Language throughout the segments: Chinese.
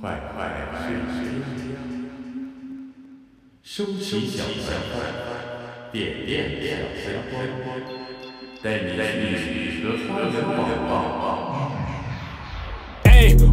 快快睡觉，收起小坏坏，点点小灯光，带你去和欢乐宝宝。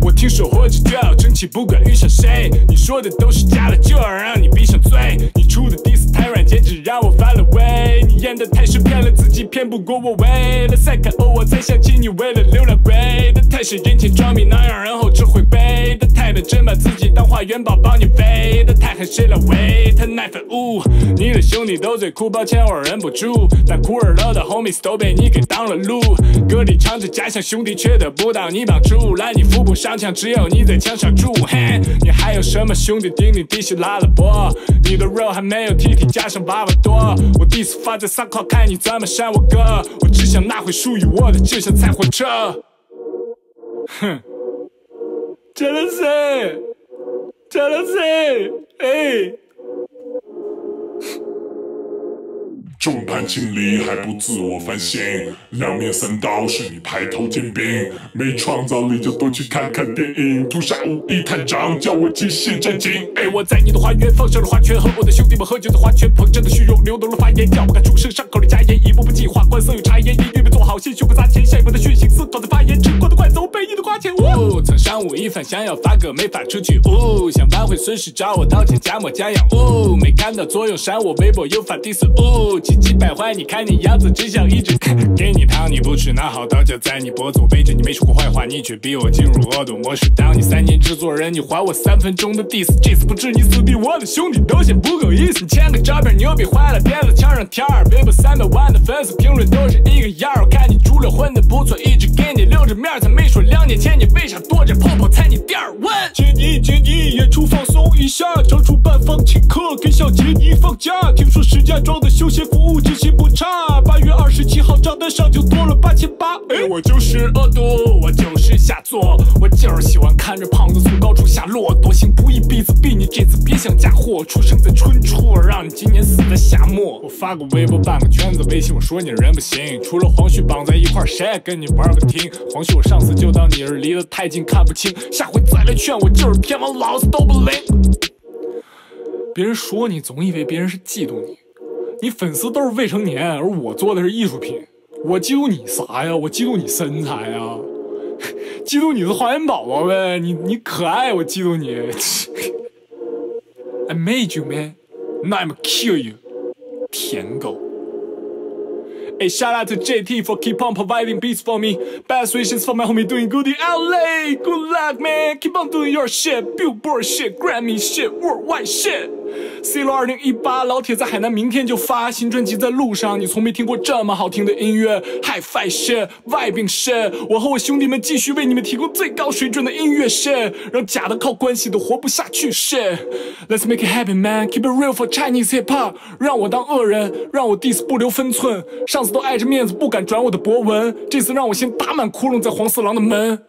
我听说活着就要争气，不管遇上谁，你说的都是假的，就要让你闭上嘴。你出的 diss 太软，简直让我犯了 weight。你演的太是骗了自己，骗不过我。为了赛卡欧，我才想起你，为了流量贵的太是人前装逼，那样然后只会背的太认真，把自己当花园宝宝，你飞的太狠，谁来喂？他奈粉雾，你的兄弟都最酷，抱歉我忍不住，但酷儿了的 homies 都被你给挡了路。歌里唱着家乡兄弟，却得不到你帮助，来你扶不上墙，只有你在墙上住。嘿，你还有什么兄弟顶你底细拉了波？你的肉还没有 T T 加上巴巴多。我第一次发在三块看你怎么删我歌。我只想拿回属于我的，就像踩火车。哼，Jealousy，Jealousy，哎。众叛亲离还不自我反省，两面三刀是你排头煎饼，没创造力就多去看看电影，屠杀无义探长叫我机械战警。哎，我在你的花园放上了花圈，和我的兄弟们喝酒的花圈，捧着的虚荣流动了发言，要不敢出声，伤口里加盐，一步步计划，观色有察言，你预备做好，心胸不在呜，曾伤无一番，想要发歌没发出去，呜，想挽回损失找我道歉，假模假样，呜，没看到作用删我微博又发 diss，呜。几百坏，你看你样子，只像一直 给你糖你不吃，拿好刀架在你脖子，我背着你没说过坏话，你却逼我进入恶毒模式。当你三年制作人，你还我三分钟的 diss，这次不止你死地，我的兄弟都嫌不够意思。你签个照片牛逼坏了，别在墙上贴儿。微博三百万的粉丝评论都是一个样儿混的不错，一直给你留着面儿，才没说两年前你为啥躲着泡泡踩你店儿？问杰尼杰尼，演出放松一下，常驻办房请客给小杰尼放假，听说石家庄的休闲服。服务质不差，八月二十七号账单上就多了八千八。哎，我就是恶毒，我就是下作，我就是喜欢看着胖子从高处下落。多行不义必自毙，你这次别想嫁祸。出生在春初，让你今年夏末。我发个微博半个圈子，微信我说你人不行。除了黄旭绑在一块，谁还跟你玩个听？黄旭我上次就当你是离得太近看不清，下回再来劝我就是偏王，老子都不灵。别人说你，总以为别人是嫉妒你。你粉丝都是未成年，而我做的是艺术品。我嫉妒你啥呀？我嫉妒你身材呀，嫉妒你是花园宝宝呗。你你可爱，我嫉妒你。I made you man, now I'm kill you，舔狗。Hey, shout out to JT for keep on providing beats for me. Best wishes for my homie doing good in LA. Good luck, man. Keep on doing your shit. Billboard shit, Grammy shit, worldwide shit. C 罗二零一八，老铁在海南明天就发新专辑在路上。你从没听过这么好听的音乐，Hi-Fi shit，Vibing shit。我和我兄弟们继续为你们提供最高水准的音乐 shit，让假的靠关系都活不下去 shit。Let's make it happen, man. Keep it real for Chinese hip hop。让我当恶人，让我 diss 不留分寸。上次都碍着面子不敢转我的博文，这次让我先打满窟窿在黄四郎的门。